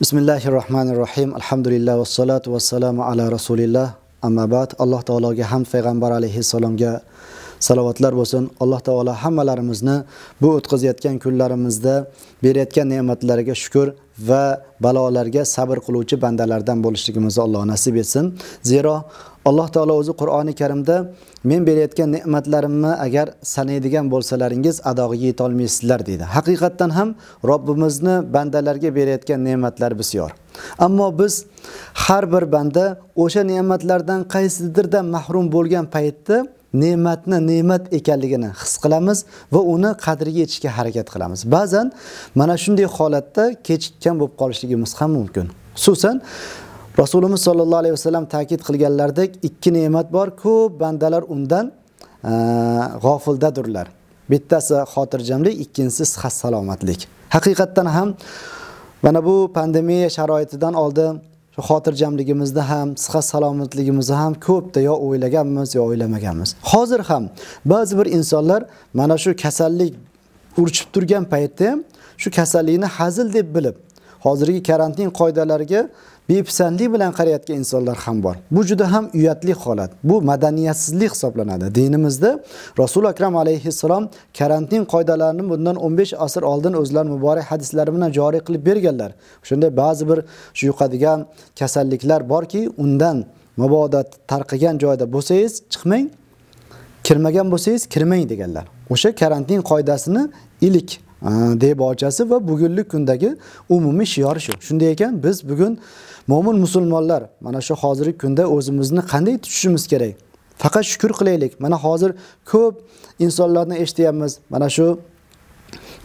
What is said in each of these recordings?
bismillahi rohmanir rohim alhamdulillah vassalotu vassalamu ala rasulilloh amma ba'd. Alloh taologa ham payg'ambar alayhissalomga salovatlar bo'lsin alloh taolo hammalarimizni bu o'tkazayotgan kunlarimizda berayotgan ne'matlariga shukur va balolarga sabr qiluvchi bandalardan bo'lishligimizni alloh nasib etsin. Zero alloh taolo o'zi qur'oni karimda men berayotgan ne'matlarimni agar sanaydigan bo'lsalaringiz adog'iga yetolmaysizlar deydi. Haqiqatdan ham robbimizni bandalarga berayotgan ne'matlar bisyor. Ammo biz har bir banda o'sha ne'matlardan qaysidirdan mahrum bo'lgan paytda ne'matni ne'mat ekanligini his qilamiz va uni qadriga yetishga harakat qilamiz. Ba'zan mana shunday holatda kechikkan bo'lib qolishligimiz ham mumkin. Xususan rasulimiz sollallohu alayhi vasallam ta'kid qilganlaridek ikki ne'mat bor ko'p bandalar undan e, g'ofildadurlar bittasi xotirjamlik ikkinchisi sihat salomatlik haqiqatdan ham mana bu pandemiya sharoitidan oldin shu xotirjamligimizni ham sihat salomatligimizni ham ko'pda yo o'ylaganmiz yo o'ylamaganmiz. Hozir ham ba'zi bir insonlar mana shu kasallik urchib turgan paytda ham shu kasallikni hazil deb bilib hozirgi karantin qoidalariga bepisandlik bilan qarayotgan insonlar ham bor. Bu juda ham uyatli holat. Bu madaniyatsizlik hisoblanadi. Dinimizda rasul akram alayhissalom karantin qoidalarini bundan 15 asr oldin o'zlari muborak hadislari bilan joriy qilib berganlar. Shunday ba'zi bir shu yuqadigan kasalliklar borki undan mabodo tarqagan joyda bo'lsangiz chiqmang kirmagan bo'lsangiz kirmang deganlar. O'sha karantin qoidasini ilk debochasi va bugungi kundagi umumiy shiori shu. Shunday ekan biz bugun mo'min musulmonlar mana shu hozirgi kunda o'zimizni qanday tutishimiz kerak? Faqat shukur qilaylik mana hozir ko'p insonlarni eshityapmiz. Mana shu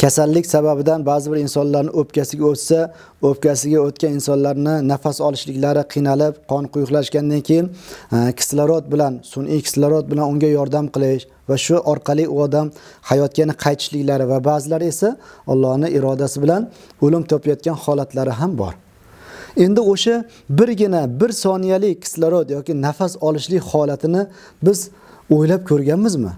kasallik sababidan ba'zi bir insonlarni o'pkasiga o'tsa o'pkasiga o'tgan insonlarni nafas olishliklari qiynalib qon quyuqlashgandan keyin kislorod bilan sun'iy kislorod bilan unga yordam qilish va shu orqali u odam hayotga yana qaytishliklari va ba'zilari esa Allohni irodasi bilan o'lim topayotgan holatlari ham bor. Endi o'sha birgina bir soniyalik kislorod yoki nafas olishlik holatini biz o'ylab ko'rganmizmi?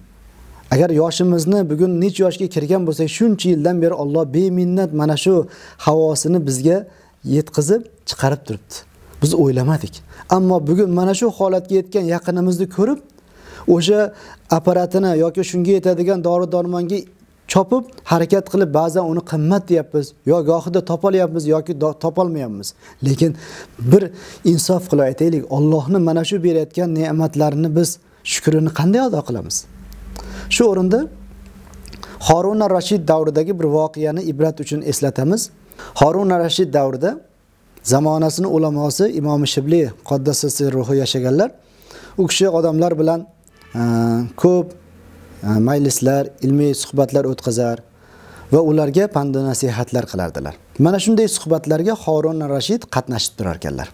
Agar yoshimizni bugun necha yoshga kirgan bo'lsak shuncha yildan beri Alloh beminnat mana shu havosini bizga yetkazib chiqarib turibdi. Biz o'ylamadik. Ammo bugun mana shu holatga yetgan yaqinimizni ko'rib o'sha apparatini yoki shunga yetadigan dori darmonga chopib harakat qilib ba'zan uni qimmat deyapmiz yo gohida topolyapmiz yoki topolmayapmiz. Lekin bir insof qilib aytaylik Allohni mana shu berayotgan ne'matlarini biz shukrini qanday ado qilamiz? Shu o'rinda Harun rashid davridagi bir voqeani ibrat uchun eslatamiz. Harun rashid davrida zamonasini ulamosi imom shibli qoddasasi ruhi yashaganlar u kishi odamlar bilan Э, ko'p э, majlislar ilmiy suhbatlar o'tkazar va ularga pand nasihatlar qilardilar. Mana shunday suhbatlarga horun rashid qatnashib turar ekanlar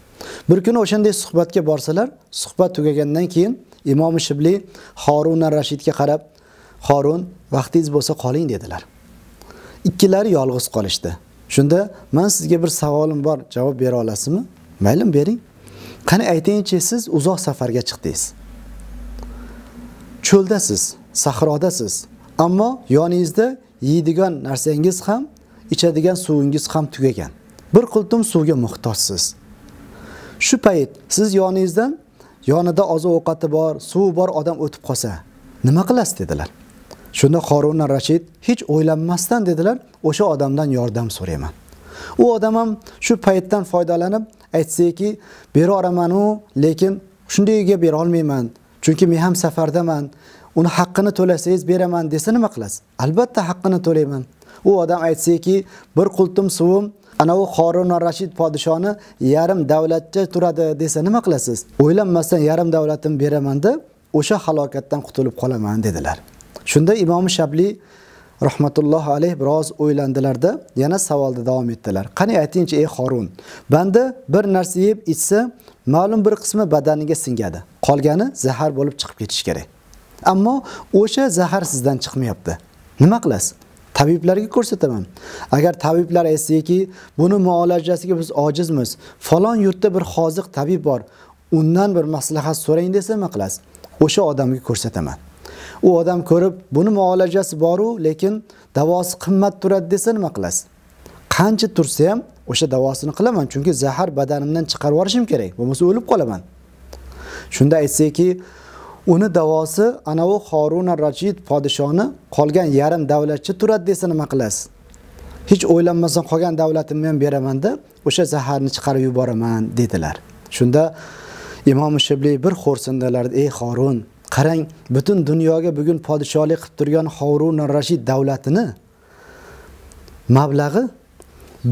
bir kuni o'shanday suhbatga borsalar suhbat tugagandan keyin imom shibli horun rashidga qarab horun vaqtingiz bo'lsa qoling dedilar. Ikkilari yolg'iz qolishdi. Shunda men sizga bir savolim bor javob bera olasizmi? Mayli bering. Qani aytingchi siz uzoq safarga chiqdingiz. Cho'ldasiz sahrodasiz ammo yoningizda yeydigan narsangiz ham ichadigan suvingiz ham tugagan. Bir qultum suvga muhtojsiz. Shu payt siz yoningizdan yonida oziq ovqati bor suvi bor odam o'tib qolsa nima qilasiz dedilar. Shunda Harun rashid hech o'ylanmasdan dedilar o'sha odamdan yordam so'rayman. U odam ham shu paytdan foydalanib aytsaki bera olamanu lekin shundayga bera olmayman. Chunki men ham safardaman uni haqqini to'lasangiz beraman desa nima qilasiz? Albatta haqqini to'layman. U odam aytsaki bir qultum suvim ana u rashid podshoni yarim davlatcha turadi desa nima qilasiz? O'ylanmasdan yarim davlatim beraman deb o'sha halokatdan qutulib qolaman dedilar. Shunda imom shabli rahmatullohi alayh biroz o'ylandilarda yana savolda davom etdilar. Qani aytingchi ey Xorun, banda bir narsa yeb ichsa ma'lum bir qismi badaniga singadi. Qolgani zahar bo'lib chiqib ketishi kerak. Ammo o'sha zahar sizdan chiqmayapti. Nima qilasiz? Tabiblarga ko'rsataman. Agar tabiblar aytsaki buni muolajasiga biz ojizmiz falon yurtda bir hoziq tabib bor undan bir maslahat so'rang desa nima qilasiz? O'sha odamga ko'rsataman. U odam ko'rib buni muolajasi boru lekin davosi qimmat turadi desa nima qilasiz? Qancha tursa ham o'sha davosini qilaman chunki zahar badanimdan chiqarib yuborishim kerak bo'lmasa o'lib qolaman. Shunda aytsaki uni davosi anavi horuna rashid podishoni qolgan yarim davlatchi turadi desa nima qilasiz? Hech o'ylanmasdan qolgan davlatimni ham beramanda o'sha zaharni chiqarib yuboraman dedilar. Shunda imom shibli bir xo'rsindilar ey xorun qarang butun dunyoga bugun podshohlik qilib turgan hovrun rashid davlatini mablag'i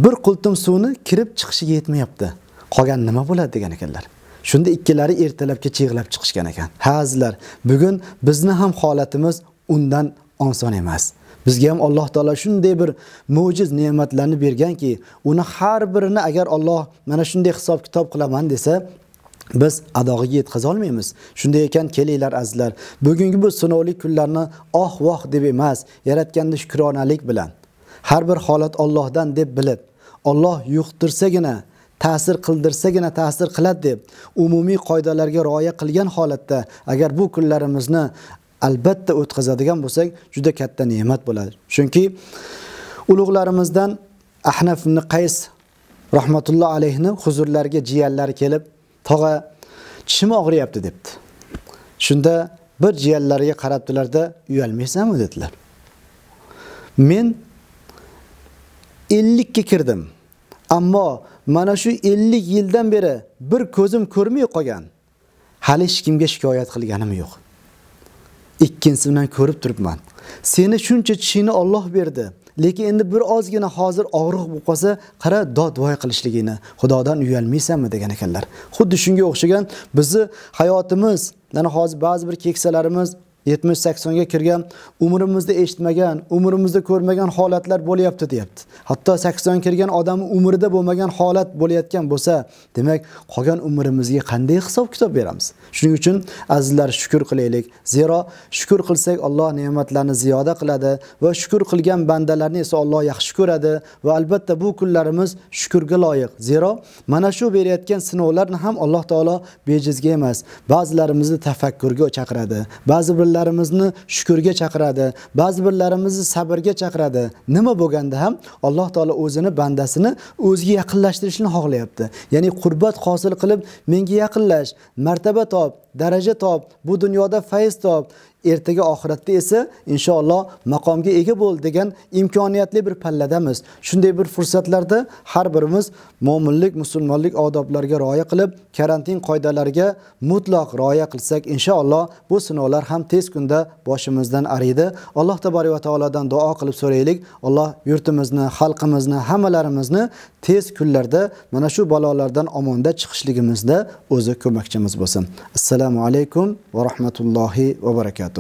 bir qultum suvni kirib chiqishiga yetmayapti. Qolgan nima bo'ladi degan ekanlar. Shunda ikkilari ertalabga yig'lab chiqishgan ekan. Hazlar bugun bizni ham holatimiz undan oson emas. Bizga ham alloh taolo shunday bir mo'jiz ne'matlarni berganki uni har birini agar olloh mana shunday hisob kitob qilaman desa biz adog'iga yetkaza olmaymiz. Shunday ekan kelinglar azizlar bugungi bu sinovli kunlarni oh voh deb emas yaratganni shukronalik bilan. Har bir holat ollohdan deb bilib olloh yuqtirsagina ta'sir qildirsagina ta'sir qiladi deb umumiy qoidalarga rioya qilgan holatda agar bu kunlarimizni albatta o'tkazadigan bo'lsak juda katta ne'mat bo'ladi. Chunki ulug'larimizdan ahnaf ibn qays rahmatulloh alayhni huzurlariga jiyanlari kelib tog'a tishim og'riyapti debdi. Shunda bir jiyanlariga qarabdilarda uyalmaysanmi dedilar. Men ellikka kirdim ammo mana shu ellik yildan beri bir ko'zim ko'rmay qolgan hali hech kimga shikoyat qilganim yo'q. Ikkinchisi bilan ko'rib turibman. Seni shuncha tishingni olloh berdi lekin endi bir ozgina hozir og'riq bo'lib qolsa qara dodvoy voy xudodan uyalmaysanmi degan ekanlar. Xuddi shunga o'xshagan bizni hayotimiz mana hozir ba'zi bir keksalarimiz yetmish saksonga kirgan umrimizda eshitmagan umrimizda ko'rmagan holatlar bo'lyapti deyapti. Hatto sakson kirgan odam umrida bo'lmagan holat bo'layotgan bo'lsa demak qolgan umrimizga qanday hisob kitob beramiz? Shuning uchun azizlar shukur qilaylik. Zero shukur qilsak alloh ne'matlarni ziyoda qiladi va shukur qilgan bandalarni esa alloh yaxshi ko'radi va albatta bu kunlarimiz shukurga loyiq. Zero mana shu berayotgan sinovlarni ham alloh taolo bejizga emas ba'zilarimizni tafakkurga chaqiradi. Ba'zi bir birlarimizni shukurga chaqiradi ba'zi birlarimizni sabrga chaqiradi. Nima bo'lganda ham alloh taolo o'zini bandasini o'ziga yaqinlashtirishni xohlayapti. Ya'ni qurbat hosil qilib menga yaqinlash martaba top daraja top bu dunyoda fayz top ertaga oxiratda esa inshaalloh maqomga ega bo'l degan imkoniyatli bir palladamiz. Shunday bir fursatlarda har birimiz mo'minlik musulmonlik odoblariga rioya qilib karantin qoidalariga mutlaq rioya qilsak inshaalloh bu sinovlar ham tez kunda boshimizdan ariydi. Alloh taborak va taolodan duo qilib so'raylik. Alloh yurtimizni xalqimizni hammalarimizni tez kunlarda mana shu balolardan omonda chiqishligimizda o'zi ko'makchimiz bo'lsin. Assalomu alaykum va rahmatullohi va barakatuh.